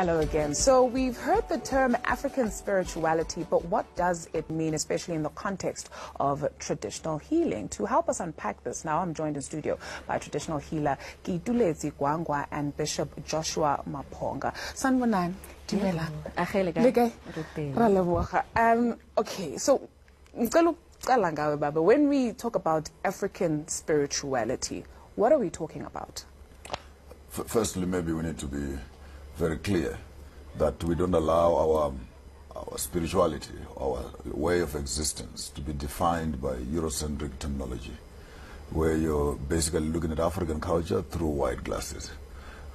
Hello again. So we've heard the term African spirituality, but what does it mean, especially in the context of traditional healing? To help us unpack this, now I'm joined in studio by traditional healer Kitulezi Gwangwa and Bishop Joshua Maponga. Sanwanan, Dimela. Um, okay, so Baba, when we talk about African spirituality, what are we talking about? Firstly, maybe we need to be very clear that we don't allow our, our spirituality, our way of existence to be defined by Eurocentric terminology, where you're basically looking at African culture through white glasses.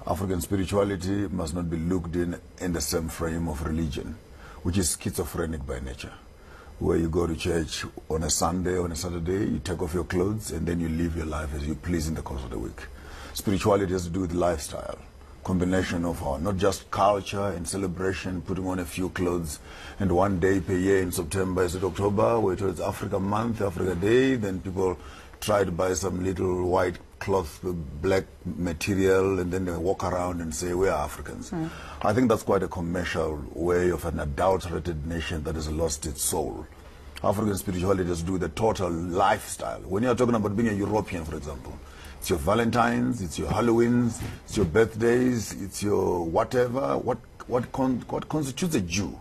African spirituality must not be looked in in the same frame of religion, which is schizophrenic by nature where you go to church on a Sunday, on a Saturday, you take off your clothes, and then you live your life as you please in the course of the week. Spirituality has to do with lifestyle combination of our, not just culture and celebration, putting on a few clothes, and one day per year in September, is it October, where it's Africa Month, Africa Day, then people try to buy some little white cloth black material, and then they walk around and say, we are Africans. Mm. I think that's quite a commercial way of an adulterated nation that has lost its soul. African spirituality to do the total lifestyle. When you're talking about being a European, for example, it's your Valentines, it's your Halloweens, it's your birthdays, it's your whatever. What what con what constitutes a Jew?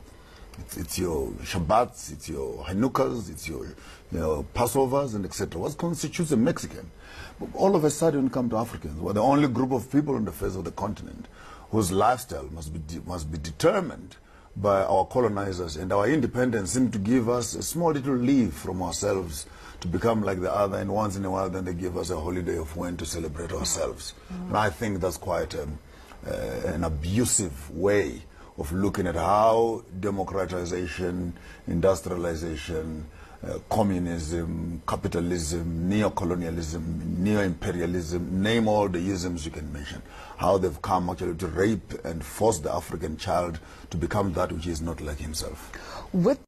It's, it's your Shabbats, it's your Hanukkahs, it's your you know, Passovers and etc. What constitutes a Mexican? But all of a sudden, come to Africans, we're the only group of people on the face of the continent whose lifestyle must be must be determined by our colonizers, and our independence seemed to give us a small little leave from ourselves to become like the other, and once in a while then they give us a holiday of when to celebrate ourselves. Mm. And I think that's quite um, uh, an abusive way of looking at how democratization, industrialization, communism, capitalism, neo-colonialism, neo-imperialism, name all the isms you can mention, how they've come actually to rape and force the African child to become that which is not like himself. With